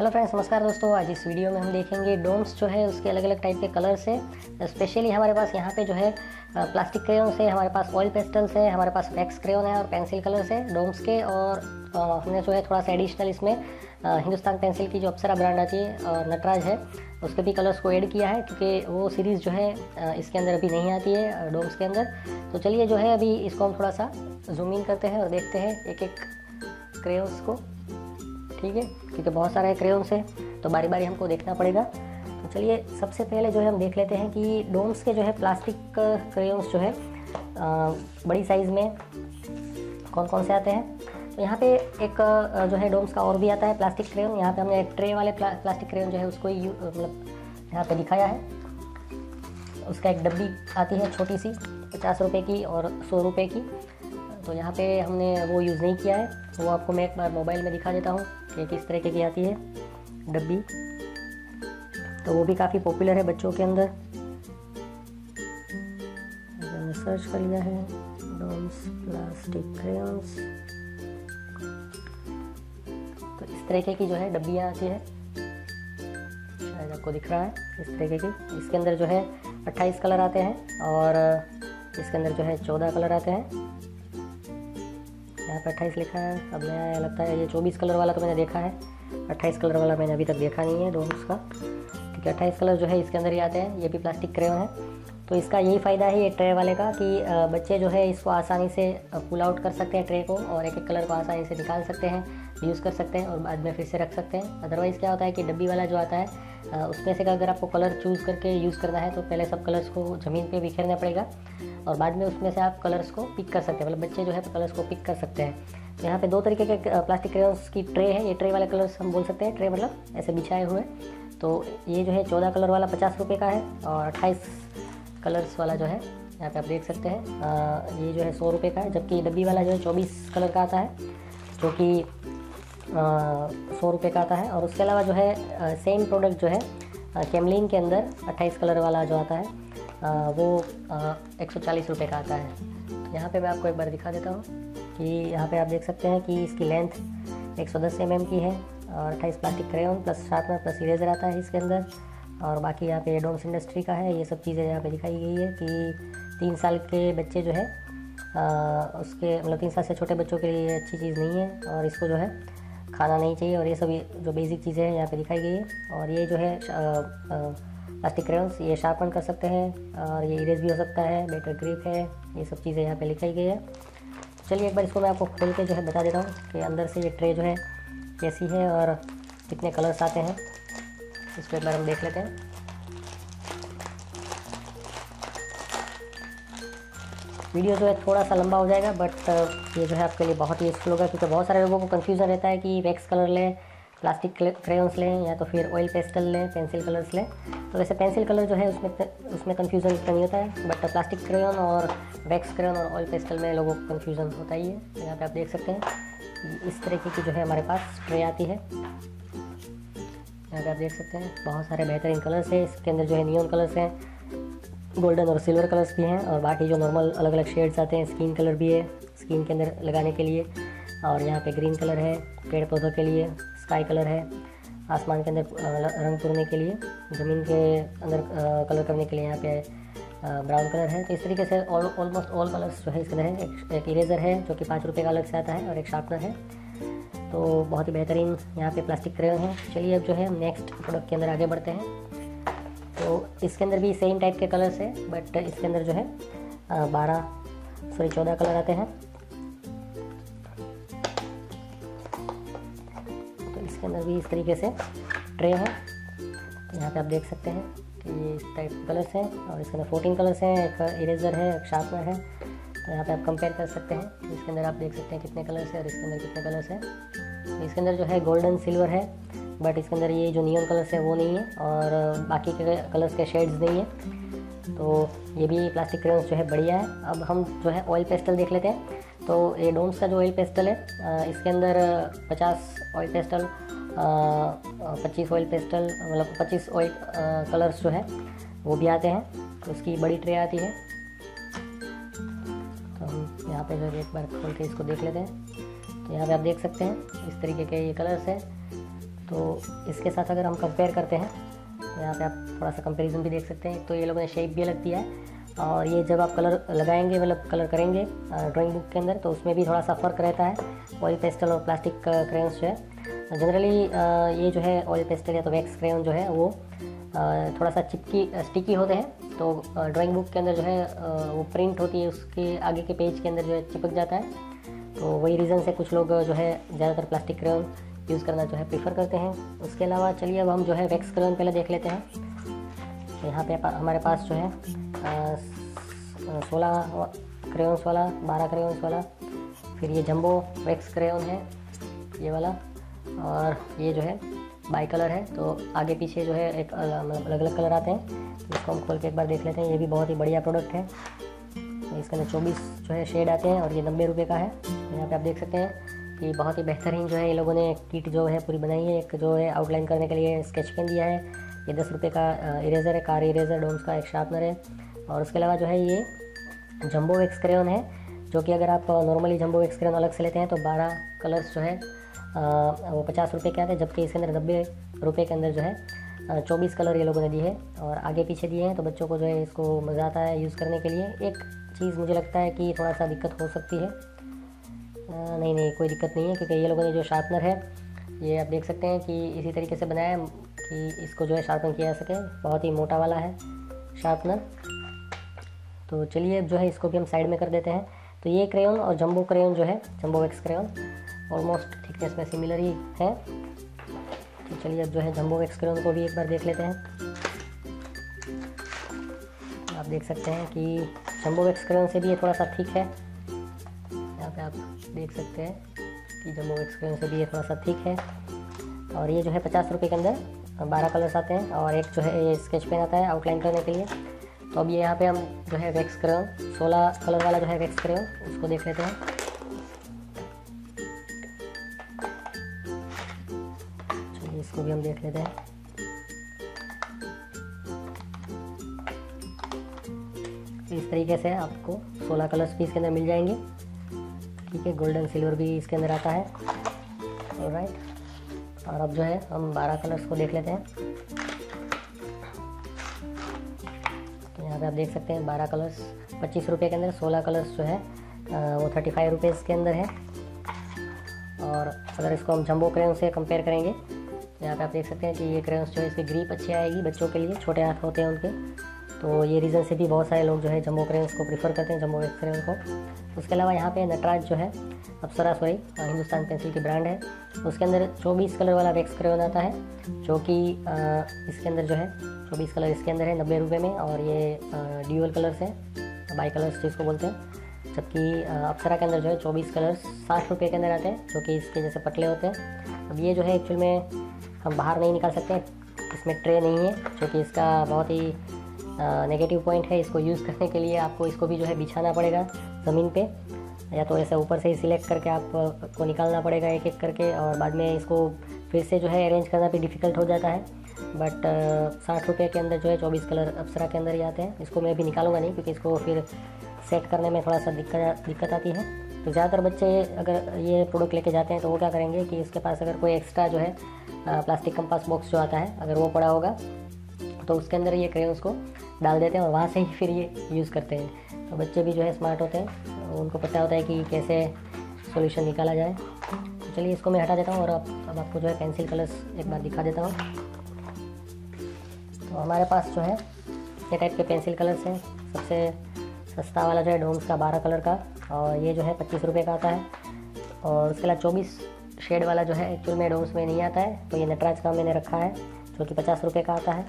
Hello friends नमस्कार दोस्तों। आज इस वीडियो में हम देखेंगे डोम्स जो है, उसके अलग अलग टाइप के कलर्स है। स्पेशली हमारे पास यहाँ पे जो है प्लास्टिक क्रेन है, हमारे पास ऑयल पेस्टल्स है, हमारे पास वैक्स क्रेन है और पेंसिल कलर्स है डोम्स के। और हमने जो है थोड़ा सा एडिशनल इसमें हिंदुस्तान पेंसिल की जो अप्सरा ब्रांड आती है और नटराज है, उसके भी कलर्स को ऐड किया है, क्योंकि वो सीरीज़ जो है इसके अंदर अभी नहीं आती है डोम्स के अंदर। तो चलिए जो है, अभी इसको हम थोड़ा सा जूम इन करते हैं और देखते हैं एक एक क्रेन्स को। ठीक है? क्योंकि बहुत सारे क्रेन्स है तो बारी बारी हमको देखना पड़ेगा। तो चलिए सबसे पहले जो है हम देख लेते हैं कि डोम्स के जो है प्लास्टिक क्रेन्स जो है बड़ी साइज़ में कौन कौन से आते हैं? तो यहाँ पे एक जो है डोम्स का और भी आता है प्लास्टिक क्रेन यहाँ पे हमने ट्रे वाले प्ला, प्लास्टिक क्रेन जो है उसको मतलब यहाँ पे दिखाया है। उसका एक डब्बी आती है छोटी सी पचास रुपये की और सौ रुपये की। तो यहाँ पे हमने वो यूज़ नहीं किया है। वो आपको मैं एक बार मोबाइल में दिखा देता हूँ। कि किस तरीके की आती है? डब्बी। तो वो भी काफ़ी पॉपुलर है बच्चों के अंदर। सर्च कर लिया है। डोम्स प्लास्टिक क्रेयंस तो इस तरीके की जो है डब्बियाँ आती है। शायद आपको दिख रहा है इस तरीके की। इसके अंदर जो है 28 कलर आते हैं और इसके अंदर जो है 14 कलर आते हैं। यहाँ पर अट्ठाईस लिखा है। अब नया लगता है। ये चौबीस कलर वाला तो मैंने देखा है। अट्ठाईस कलर वाला मैंने अभी तक देखा नहीं है डोम्स का ठीक है अट्ठाईस कलर जो है इसके अंदर ही आते हैं। ये भी प्लास्टिक क्रेन है। तो इसका यही फ़ायदा है ये ट्रे वाले का कि बच्चे जो है इसको आसानी से पुल आउट कर सकते हैं ट्रे को और एक एक कलर को आसानी से निकाल सकते हैं यूज़ कर सकते हैं और बाद में फिर से रख सकते हैं। अदरवाइज़ क्या होता है कि डब्बी वाला जो आता है उसमें से अगर आपको कलर चूज़ करके यूज़ करना है तो पहले सब कलर्स को ज़मीन पर बिखेरना पड़ेगा और बाद में उसमें से आप कलर्स को पिक कर सकते हैं। मतलब बच्चे जो है कलर्स को पिक कर सकते हैं। तो यहाँ पे दो तरीके के प्लास्टिक क्रेयॉन्स की ट्रे है। ये ट्रे वाले कलर्स हम बोल सकते हैं, ट्रे मतलब ऐसे बिछाए हुए। तो ये जो है चौदह कलर वाला पचास रुपये का है और अट्ठाईस कलर्स वाला जो है यहाँ पे आप देख सकते हैं। ये जो है सौ रुपये का है जबकि डब्बी वाला जो है चौबीस कलर का आता है जो कि सौ रुपये का आता है। और उसके अलावा जो है आ, सेम प्रोडक्ट जो है कैमलिन के अंदर अट्ठाईस कलर वाला जो आता है आ, वो एक सौ चालीस रुपये का आता है। यहाँ पे मैं आपको एक बार दिखा देता हूँ कि यहाँ पे आप देख सकते हैं कि इसकी लेंथ 110 सौ mm की है और अट्ठाईस प्लास्टिक क्रेन प्लस साथ में प्लस इरेजर आता है इसके अंदर। और बाकी यहाँ पे डोम्स इंडस्ट्री का है ये सब चीज़ें यहाँ पे दिखाई गई है कि तीन साल के बच्चे जो है आ, उसके मतलब तीन साल से छोटे बच्चों के लिए अच्छी चीज़ नहीं है और इसको जो है खाना नहीं चाहिए और ये सब जो बेसिक चीज़ें हैं यहाँ पे दिखाई गई है। और ये जो है प्लास्टिक क्रेन्स ये शार्पन कर सकते हैं और ये इरेज भी हो सकता है बेटर ग्रिप है ये सब चीज़ें यहाँ पे लिखाई गई है। चलिए एक बार इसको मैं आपको खोल के जो है बता देता हूँ कि अंदर से ये ट्रे जो है कैसी है और कितने कलर्स आते हैं। इसको एक बार हम देख लेते हैं। वीडियो जो है थोड़ा सा लंबा हो जाएगा बट ये जो है आपके लिए बहुत ही यूज़फुल होगा, क्योंकि बहुत सारे लोगों को कन्फ्यूज़न रहता है कि वैक्स कलर लें प्लास्टिक क्रेयन्स लें, या तो फिर ऑयल पेस्टल लें पेंसिल कलर्स लें। तो वैसे पेंसिल कलर जो है उसमें उसमें कन्फ्यूज़न इतना नहीं होता है बट प्लास्टिक क्रेयन और वैक्स क्रेयन और ऑयल पेस्टल में लोगों को कन्फ्यूज़न होता ही है। यहाँ पर आप देख सकते हैं इस तरीके की जो है हमारे पास ट्रे आती है। यहाँ पे आप देख सकते हैं बहुत सारे बेहतरीन कलर्स हैं। इसके अंदर जो है नियन कलर्स हैं गोल्डन और सिल्वर कलर्स भी हैं और बाकी जो नॉर्मल अलग अलग शेड्स आते हैं स्किन कलर भी है स्किन के अंदर लगाने के लिए। और यहाँ पे ग्रीन कलर है पेड़ पौधों के लिए स्काई कलर है आसमान के अंदर रंग पुरने के लिए ज़मीन के अंदर कलर करने के लिए यहाँ पे ब्राउन कलर है। तो इस तरीके से ऑलमोस्ट ऑल कलर्स जो है इसके अंदर है। एक, एक इरेज़र है जो कि पाँच रुपये का अलग से आता है और एक शार्पनर है। तो बहुत ही बेहतरीन यहाँ पे प्लास्टिक क्रेन है। चलिए अब जो है नेक्स्ट प्रोडक्ट के अंदर आगे बढ़ते हैं। तो इसके अंदर भी सेम टाइप के कलर्स है बट इसके अंदर जो है बारह सॉरी चौदह कलर आते हैं। तो इसके अंदर भी इस तरीके से ट्रे है। तो यहाँ पे आप देख सकते हैं कि ये इस टाइप के कलर्स हैं और इसके अंदर फोर्टीन कलर्स हैं, एक इरेजर है, एक शार्पनर है। तो यहाँ पे आप कंपेयर कर सकते हैं। इसके अंदर आप देख सकते हैं कितने कलर्स हैं और इसके अंदर कितने कलर्स हैं। इसके अंदर जो है गोल्डन सिल्वर है बट इसके अंदर ये जो नियन कलर्स है वो नहीं है और बाकी के कलर्स के शेड्स नहीं है। तो ये भी प्लास्टिक क्रेन्स जो है बढ़िया है। अब हम जो है ऑयल पेस्टल देख लेते हैं। तो ये डोम्स का जो ऑयल पेस्टल है इसके अंदर 50 ऑयल पेस्टल पच्चीस ऑयल पेस्टल मतलब पच्चीस ऑयल कलर्स जो है, वो भी आते हैं। उसकी बड़ी ट्रे आती है। यहाँ पे एक बार खोल के इसको देख लेते हैं। तो यहाँ पे आप देख सकते हैं, इस तरीके के ये कलर्स हैं। तो इसके साथ अगर हम कंपेयर करते हैं तो यहाँ पे आप थोड़ा सा कंपैरिजन भी देख सकते हैं। तो ये लोगों ने शेप भी अलग दिया है और ये जब आप कलर लगाएँगे मतलब कलर करेंगे ड्राइंग बुक के अंदर तो उसमें भी थोड़ा सा फ़र्क रहता है। ऑयल पेस्टल और प्लास्टिक क्रेयंस जो है। जनरली ये जो है ऑयल पेस्टल या तो वैक्स क्रेन जो है, वो थोड़ा सा चिपकी, स्टिकी होते हैं तो ड्राइंग बुक के अंदर जो है वो प्रिंट होती है, उसके आगे के पेज के अंदर जो है चिपक जाता है। तो वही रीज़न से कुछ लोग जो है, ज़्यादातर प्लास्टिक क्रेन यूज़ करना जो है, प्रीफर करते हैं। उसके अलावा चलिए, अब हम जो है, वैक्स क्रेयन पहले देख लेते हैं। तो यहाँ पे हमारे पास जो है सोलह क्रेयन्स वाला, बारह क्रेयन्स वाला, फिर ये जम्बो वैक्स क्रेयन है, ये वाला, और ये जो है बाई कलर है तो आगे पीछे जो है एक मतलब अलग अलग कलर आते हैं। इसको हम खोल के एक बार देख लेते हैं, ये भी बहुत ही बढ़िया प्रोडक्ट है। तो इसके अंदर चौबीस जो है शेड आते हैं और ये नब्बे रुपये का है। तो यहाँ पे आप देख सकते हैं कि बहुत ही बेहतरीन जो है ये लोगों ने किट जो है पूरी बनाई है। एक जो है आउटलाइन करने के लिए स्केच पेन दिया है। ये दस रुपये का इरेज़र है कार इरेज़र डोम्स का एक शार्पनर है। और उसके अलावा जो है ये जम्बो एक्सक्रेन है, जो कि अगर आप नॉर्मली जम्बो एक्सक्रेन अलग से लेते हैं तो बारह कलर्स जो है वो पचास रुपये के आते हैं, जबकि इसके अंदर नब्बे रुपये के अंदर जो है चौबीस कलर ये लोगों ने दिए हैं और आगे पीछे दिए हैं। तो बच्चों को जो है इसको मज़ा आता है यूज़ करने के लिए। एक चीज़ मुझे लगता है कि थोड़ा सा दिक्कत हो सकती है। नहीं नहीं, कोई दिक्कत नहीं है, क्योंकि ये लोगों ने जो शार्पनर है, ये आप देख सकते हैं कि इसी तरीके से बनाया है कि इसको जो है शार्पन किया जा सके। बहुत ही मोटा वाला है शार्पनर तो चलिए, अब जो है इसको भी हम साइड में कर देते हैं। तो ये क्रेन और जम्बो क्रेन जो है jumbo X crayon almost thickness में सिमिलर ही है। तो चलिए अब जो है जम्बो एक्स क्रेन को भी एक बार देख लेते हैं। आप देख सकते हैं कि जम्बो एक्स क्रेन से भी ये थोड़ा सा थिक है। यहाँ पे आप देख सकते हैं कि जम्बो एक्स क्रेन से भी ये थोड़ा सा थिक है। और ये जो है पचास रुपये के अंदर बारह कलर्स आते हैं और एक जो है ये स्केच पेन आता है आउटलाइन करने के लिए। तो अब ये यहाँ पे हम जो है वैक्स क्रेन सोलह कलर वाला जो है वैक्स क्रेन उसको देख लेते हैं। हम देख लेते हैं। इस तरीके से आपको 16 कलर्स भी इसके अंदर मिल जाएँगे। ठीक है गोल्डन सिल्वर भी इसके अंदर आता है। राइट और अब जो है, हम 12 कलर्स को देख लेते हैं। यहाँ पे आप देख सकते हैं, बारह कलर्स पच्चीस रुपये के अंदर सोलह कलर्स जो है वो थर्टी फाइव के अंदर है। और अगर इसको हम जम्बो क्रेन से कंपेयर करेंगे। तो यहाँ पे आप देख सकते हैं कि ये क्रेन्स जो है, इसकी ग्रीप अच्छी आएगी बच्चों के लिए, छोटे हाथ होते हैं उनके। तो ये रीज़न से भी बहुत सारे लोग जो है जम्बो क्रेन्स को प्रीफर करते हैं जम्बो क्रेन को। उसके अलावा यहाँ पे नटराज जो है अप्सरा सॉरी हिंदुस्तान पेंसिल की ब्रांड है। उसके अंदर 24 कलर वाला वैक्स क्रेन आता है, जो कि इसके अंदर जो है, चौबीस कलर इसके अंदर है, नब्बे रुपये में। और ये ड्यूअल कलर्स है बाई कलर्स जिसको बोलते हैं। जबकि अप्सरा के अंदर जो है, चौबीस कलर्स साठ रुपये के अंदर आते हैं, जो कि इसके जैसे पतले होते हैं। अब ये जो है एक्चुअल में हम बाहर नहीं निकाल सकते, इसमें ट्रे नहीं है क्योंकि इसका बहुत ही नेगेटिव पॉइंट है इसको यूज़ करने के लिए आपको इसको भी जो है बिछाना पड़ेगा ज़मीन पे, या तो ऐसे ऊपर से ही सिलेक्ट करके आपको निकालना पड़ेगा एक एक करके, और बाद में इसको फिर से जो है अरेंज करना भी डिफ़िकल्ट हो जाता है। बट साठ रुपये के अंदर जो है चौबीस कलर अप्सरा के अंदर ही आते हैं, इसको मैं अभी निकालूँगा नहीं, क्योंकि इसको फिर सेट करने में थोड़ा सा दिक्कत दिक्कत आती है। तो ज़्यादातर बच्चे अगर ये प्रोडक्ट लेके जाते हैं तो वो क्या करेंगे कि इसके पास अगर कोई एक्स्ट्रा जो है प्लास्टिक कंपास बॉक्स जो आता है, अगर वो पड़ा होगा तो उसके अंदर ये क्रेन्स को डाल देते हैं और वहाँ से ही फिर ये यूज़ करते हैं। तो बच्चे भी जो है स्मार्ट होते हैं। उनको पता होता है कि कैसे सोल्यूशन निकाला जाए। तो चलिए इसको मैं हटा देता हूँ और अब अब आपको जो है पेंसिल कलर्स एक बार दिखा देता हूँ। तो हमारे पास जो है, ये टाइप के पेंसिल कलर्स हैं। सबसे सस्ता वाला जो है डोम्स का बारह कलर का और ये जो है पच्चीस रुपये का आता है। और उसके अलावा चौबीस शेड वाला जो है एक्चुअल में डोम्स में नहीं आता है तो ये नटराज का मैंने रखा है, जो कि पचास रुपये का आता है।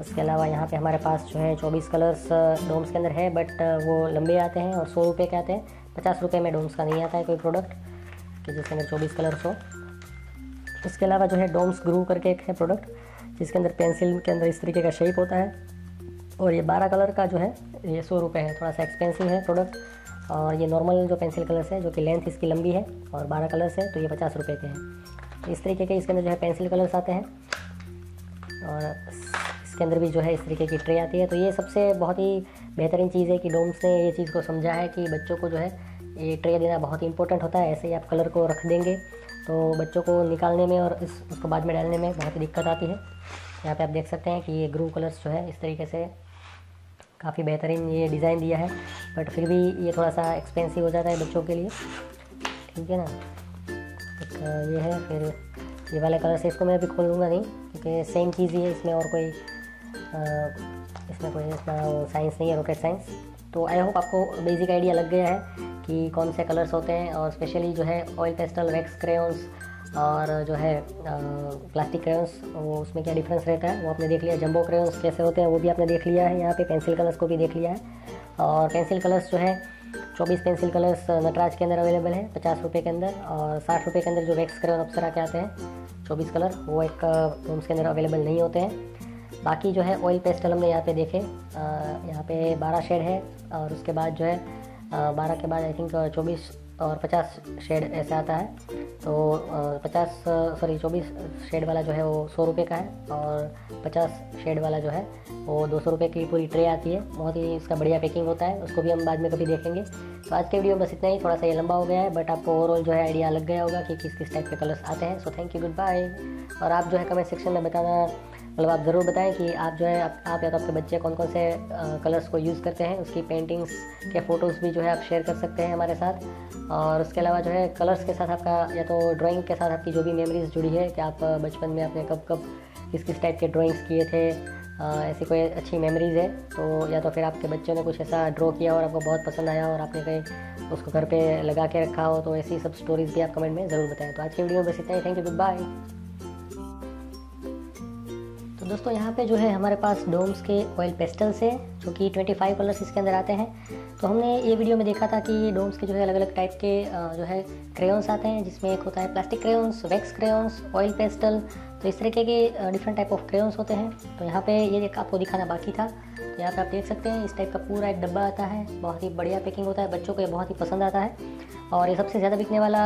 उसके अलावा यहाँ पे हमारे पास जो है, चौबीस कलर्स डोम्स के अंदर है बट वो लंबे आते हैं और सौ रुपये के आते हैं। पचास रुपये में डोम्स का नहीं आता है कोई प्रोडक्ट कि जिसके अंदर चौबीस कलर्स हो। उसके अलावा जो है डोम्स ग्रू करके एक है प्रोडक्ट जिसके अंदर पेंसिल के अंदर इस तरीके का शेप होता है। और ये बारह कलर का जो है, ये सौ रुपये है, थोड़ा सा एक्सपेंसिव है प्रोडक्ट और ये नॉर्मल जो पेंसिल कलर्स है, जो कि लेंथ इसकी लंबी है और बारह कलर्स है तो ये पचास रुपये के हैं। तो इस तरीके के इसके अंदर जो है पेंसिल कलर्स आते हैं और इसके अंदर भी जो है इस तरीके की ट्रे आती है। तो ये सबसे बहुत ही बेहतरीन चीज़ है कि डोम्स ने ये चीज़ को समझा है कि बच्चों को जो है ये ट्रे देना बहुत ही इंपॉर्टेंट होता है। ऐसे ही आप कलर को रख देंगे तो बच्चों को निकालने में और इस, उसको बाद में डालने में बहुत ही दिक्कत आती है। यहाँ पे आप देख सकते हैं कि ये ग्रू कलर्स जो है इस तरीके से काफ़ी बेहतरीन ये डिज़ाइन दिया है बट फिर भी ये थोड़ा सा एक्सपेंसिव हो जाता है बच्चों के लिए। ठीक है ना? एक, ये है, फिर ये वाले कलर से इसको मैं अभी खोल दूँगा नहीं, क्योंकि सेम चीज़ ही है, इसमें और कोई इसमें कोई इतना साइंस नहीं है रॉकेट साइंस तो आई होप आपको बेसिक आइडिया लग गया है कि कौन से कलर्स होते हैं, और स्पेशली जो है ऑयल पेस्टल वैक्स क्रेयॉन्स और जो है प्लास्टिक क्रेयॉन्स वो उसमें क्या डिफरेंस रहता है? वो आपने देख लिया। जंबो क्रेयॉन्स कैसे होते हैं, वो भी आपने देख लिया है यहाँ पे। पेंसिल कलर्स को भी देख लिया है। और पेंसिल कलर्स जो है, चौबीस पेंसिल कलर्स नटराज के अंदर अवेलेबल है, पचास रुपये के अंदर और साठ रुपये के अंदर जो वैक्स क्रेयॉन अप्सरा के आते हैं, चौबीस कलर वो एक रूम्स के अंदर अवेलेबल नहीं होते हैं। बाकी जो है ऑयल पेस्टल हमने यहाँ पे देखे। यहाँ पे बारह शेड है और उसके बाद जो है बारह के बाद आई थिंक चौबीस और पचास शेड ऐसे आता है। तो पचास सॉरी चौबीस शेड वाला जो है वो सौ रुपये का है और पचास शेड वाला जो है वो दो सौ रुपये की पूरी ट्रे आती है। बहुत ही इसका बढ़िया पैकिंग होता है। उसको भी हम बाद में कभी देखेंगे। तो आज के वीडियो में बस इतना ही। थोड़ा सा ये लंबा हो गया है बट आपको ओवरऑल जो है आइडिया लग गया होगा कि किस किस टाइप के कलर्स आते हैं। So thank you good bye और आप जो है कमेंट सेक्शन में बताना मतलब आप ज़रूर बताएँ कि आप जो है आप, आप या तो आपके बच्चे कौन कौन से कलर्स को यूज़ करते हैं उसकी पेंटिंग्स के फ़ोटोज़ भी जो है आप शेयर कर सकते हैं हमारे साथ। और उसके अलावा जो है कलर्स के साथ आपका या तो ड्राइंग के साथ आपकी जो भी मेमोरीज जुड़ी है कि आप बचपन में आपने कब कब किस किस टाइप के ड्राइंग्स किए थे ऐसी कोई अच्छी मेमोरीज़ है तो या तो फिर आपके बच्चों ने कुछ ऐसा ड्रॉ किया और आपको बहुत पसंद आया और आपने कहीं उसको घर पे लगा के रखा हो तो ऐसी सब स्टोरीज़ भी आप कमेंट में ज़रूर बताएँ। तो आज की वीडियो में बस इतना ही। थैंक यू गुड बाय तो दोस्तों, यहाँ पे जो है हमारे पास डोम्स के ऑयल पेस्टल्स हैं, जो कि 25 कलर्स इसके अंदर आते हैं। तो हमने ये वीडियो में देखा था कि डोम्स के जो है अलग अलग टाइप के जो है क्रेयॉन्स आते हैं, जिसमें एक होता है plastic crayons wax crayons oil pastel तो इस तरीके के डिफरेंट टाइप ऑफ़ क्रेयॉन्स होते हैं। तो यहाँ पे ये एक आपको दिखाना बाकी था। तो यहाँ पर आप देख सकते हैं, इस टाइप का पूरा एक डब्बा आता है, बहुत ही बढ़िया पैकिंग होता है, बच्चों को ये बहुत ही पसंद आता है। और ये सबसे ज़्यादा बिकने वाला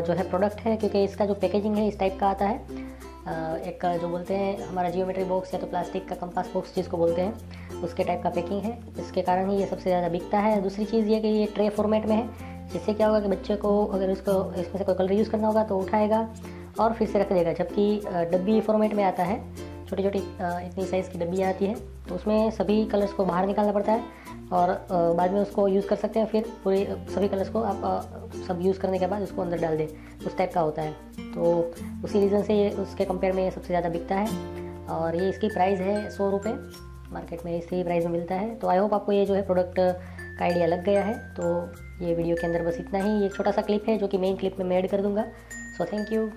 जो है प्रोडक्ट है, क्योंकि इसका जो पैकेजिंग है, इस टाइप का आता है। एक जो बोलते हैं, हमारा जियोमेट्री बॉक्स या तो प्लास्टिक का कंपास बॉक्स जिसको बोलते हैं, उसके टाइप का पैकिंग है। इसके कारण ही ये सबसे ज़्यादा बिकता है। दूसरी चीज़ ये कि ये ट्रे फॉर्मेट में है। जिससे क्या होगा कि बच्चे को अगर उसको, इसमें से कोई कलर यूज़ करना होगा तो उठाएगा और फिर से रख देगा। जबकि डब्बी फॉर्मेट में आता है। छोटी छोटी इतनी साइज़ की डब्बियाँ आती है। तो उसमें सभी कलर्स को बाहर निकालना पड़ता है। और बाद में उसको यूज़ कर सकते हैं, फिर पूरे सभी कलर्स को आप सब यूज़ करने के बाद उसको अंदर डाल दें। उस टाइप का होता है। तो उसी रीज़न से ये उसके कंपेयर में ये सबसे ज़्यादा बिकता है। और ये इसकी प्राइस है सौ रुपये मार्केट में इसी प्राइस में मिलता है। तो आई होप आपको ये जो है प्रोडक्ट का आइडिया लग गया है। तो ये वीडियो के अंदर बस इतना ही। एक छोटा सा क्लिप है जो कि मेन क्लिप में मैं ऐड कर दूँगा। सो थैंक यू